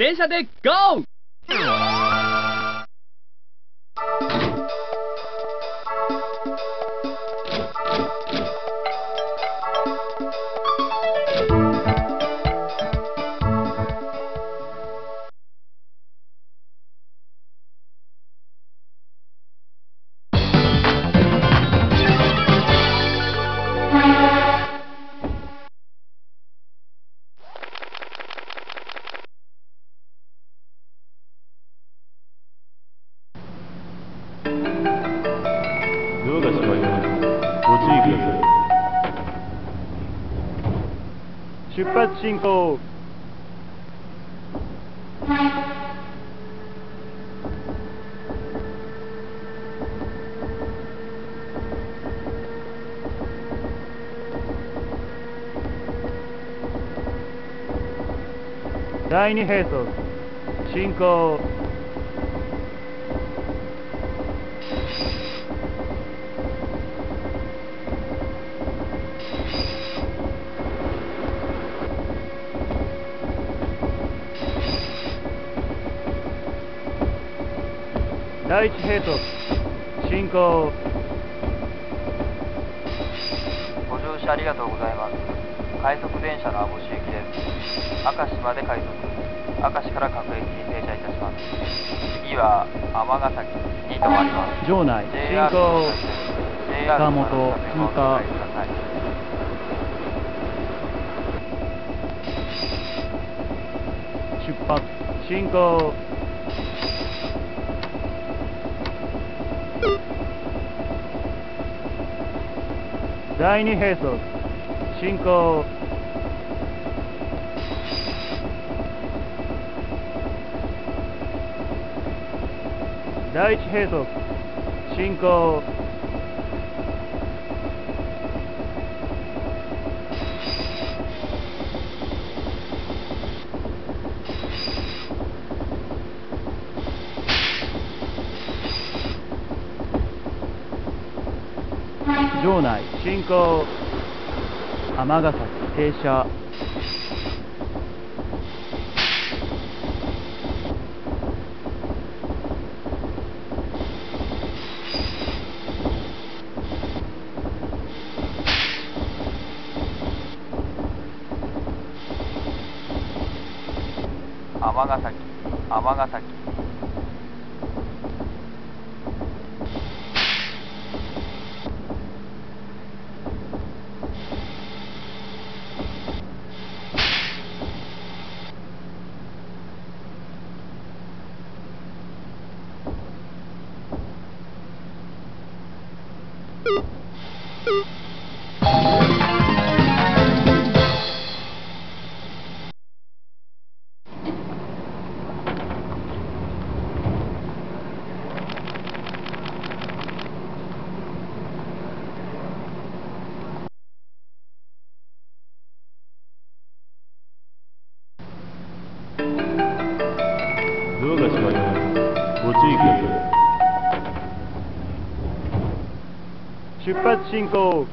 電車で GO! ドアが閉まります。ご注意ください。出発進行。第二兵装進行第一兵装進行ご乗車ありがとうございます。快速電車の網走行きです。明石まで快速。明石から各駅に停車いたします。次は尼崎に停まります。場内進行 JR 塚本通過出発進行第二兵装進行。第一兵装進行場内進行尼崎停車尼崎、尼崎。出発進行。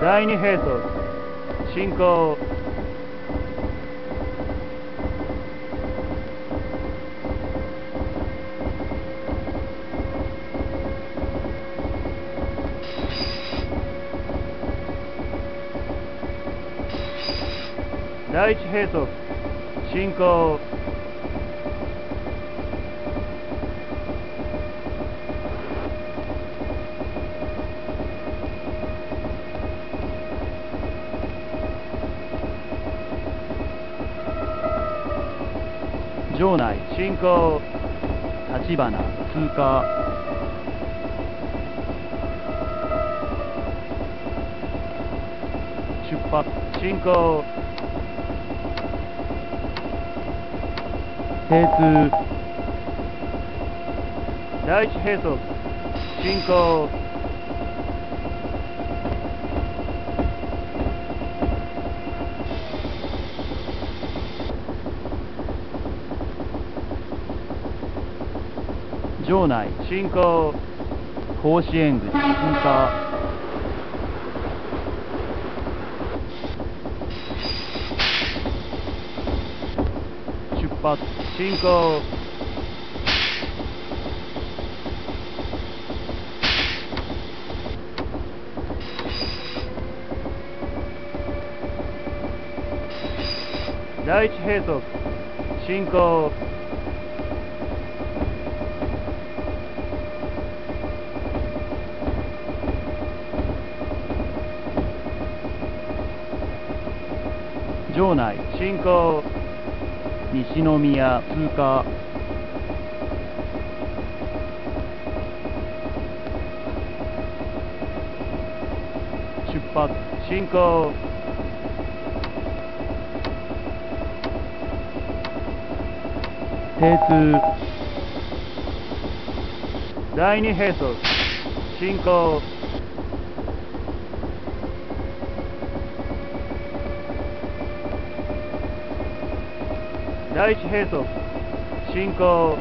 第二兵装進行第一兵装進行。場内進行。立花通過。出発進行。平通第一兵速進行。場内進行甲子園口進化進行第一閉塞進行場内進行西宮通過。出発進行。停通。第二閉塞進行。第一閉塞進行。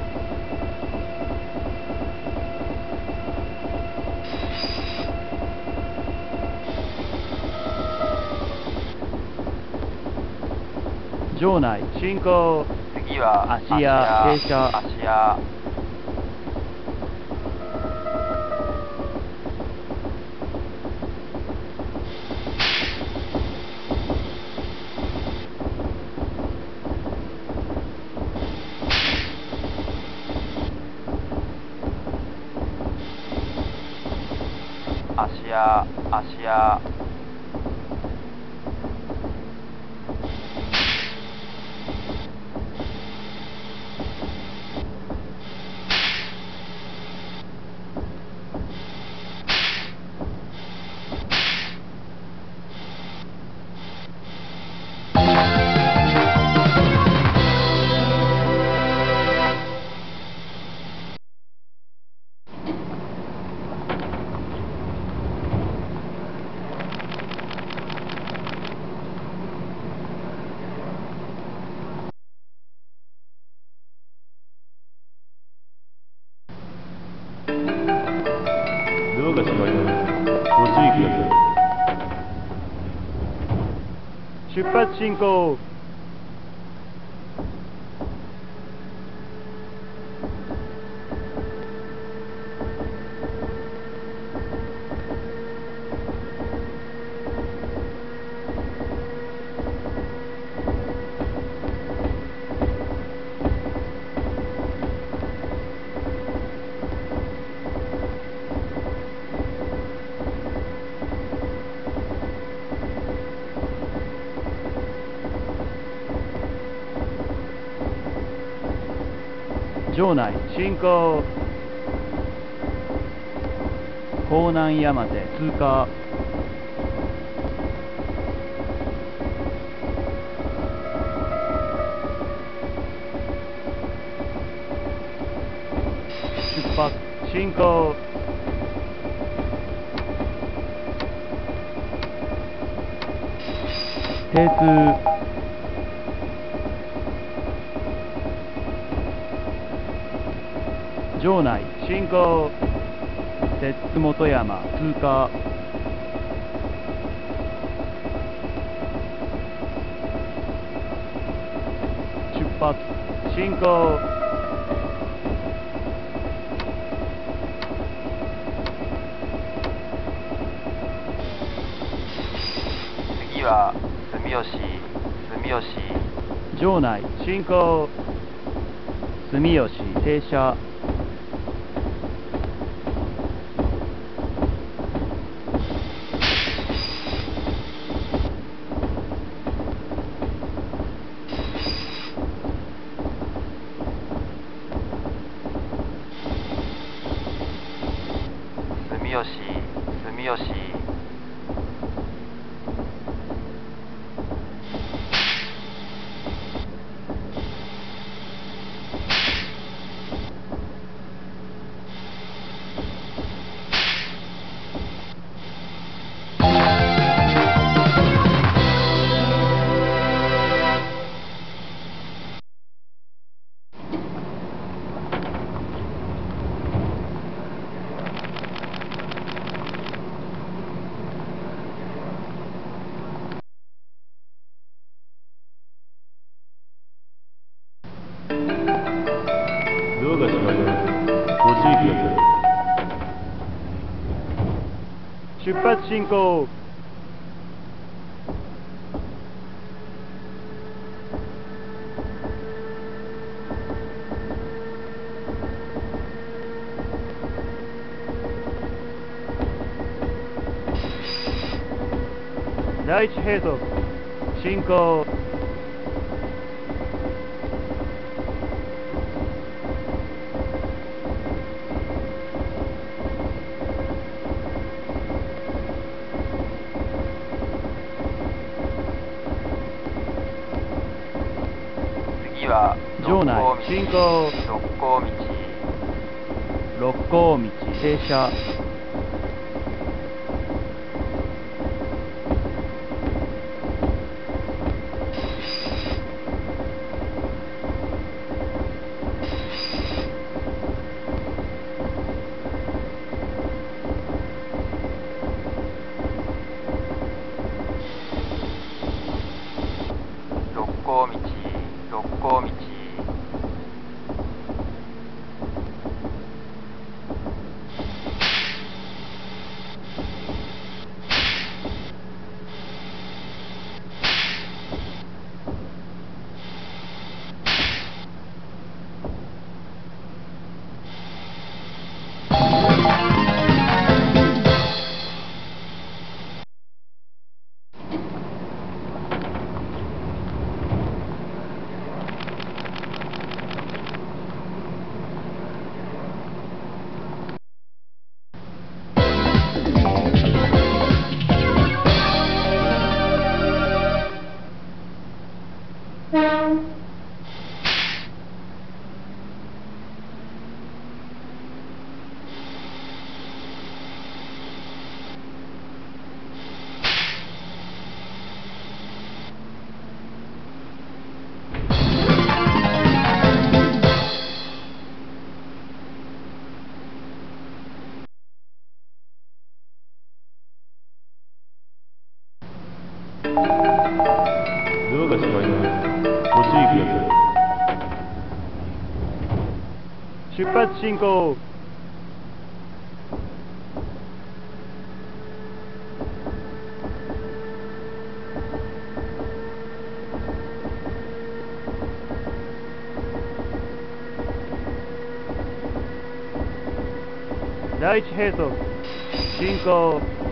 場内進行。次は芦屋停車芦屋芦屋芦屋出発進行場内進行。江南山手通過。出発進行。停通場内進行摂津本山通過。出発進行。次は住吉住吉。場内進行。住吉停車。住吉住吉。ご注意ください。出発進行第一並走進行次は場内。進行六甲道。六甲道。停車出発進行第一並走進行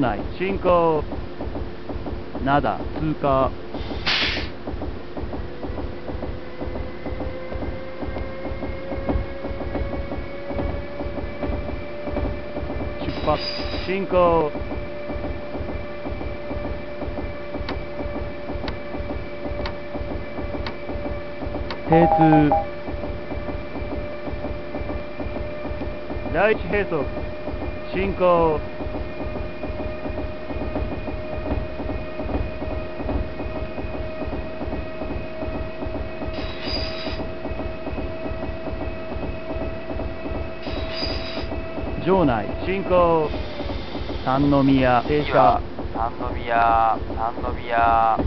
場内進行。灘通過。出発。進行。停通。第一並走進行。場内。進行。三宮。停車三宮。三宮。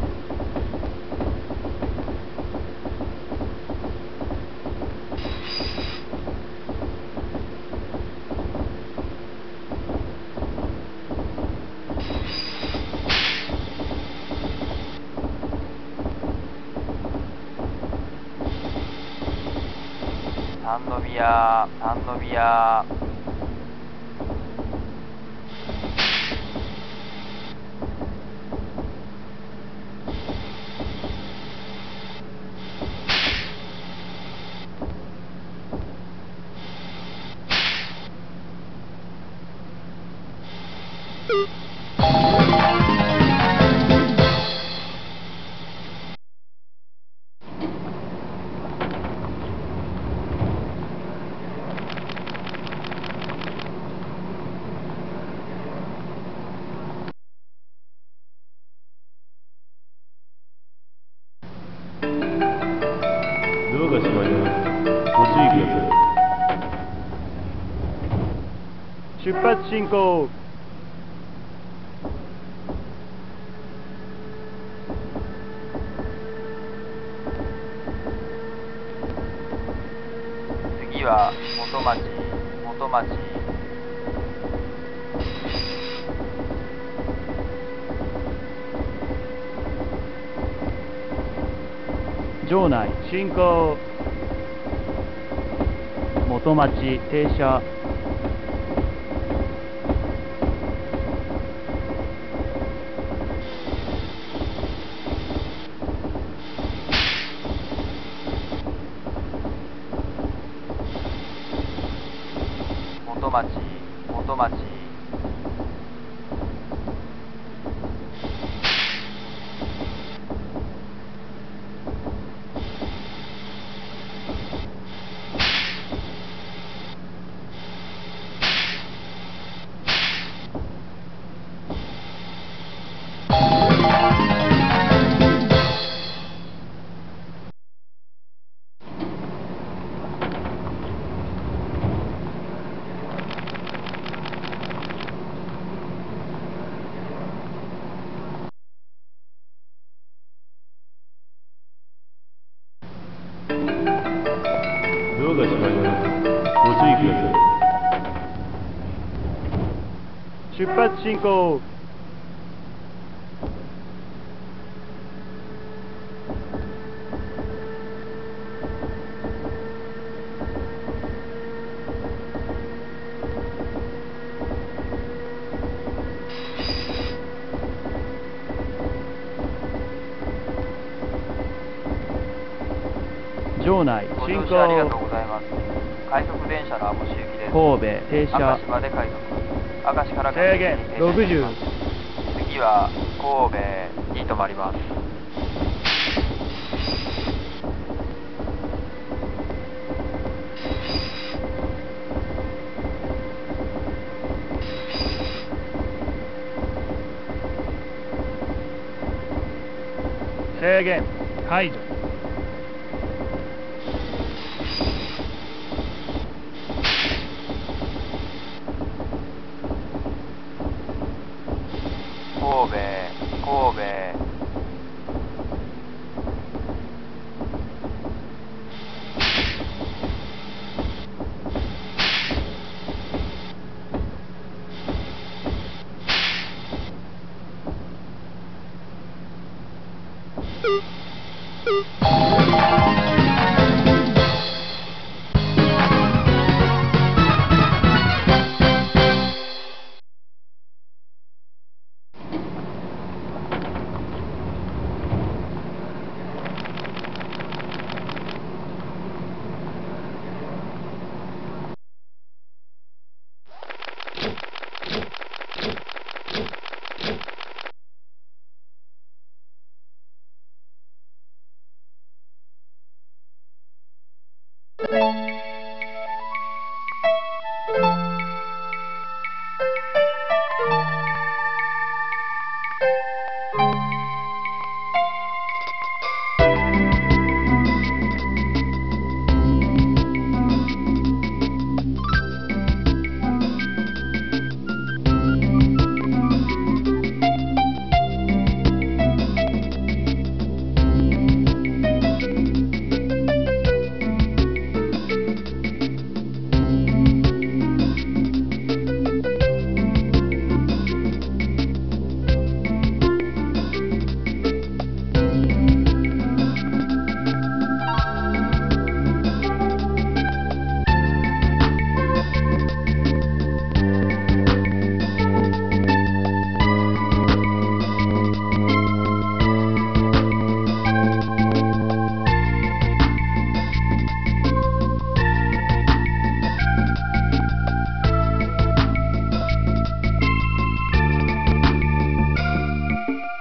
三宮。三宮出発進行。次は元町元町。場内進行。元町停車進行場内ご進乗車ありがとう行ございます快速電車の網走行きです。神戸停明車明石から制限各駅に停車します60次は神戸に停まります。制限解除神戸神戸「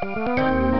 Música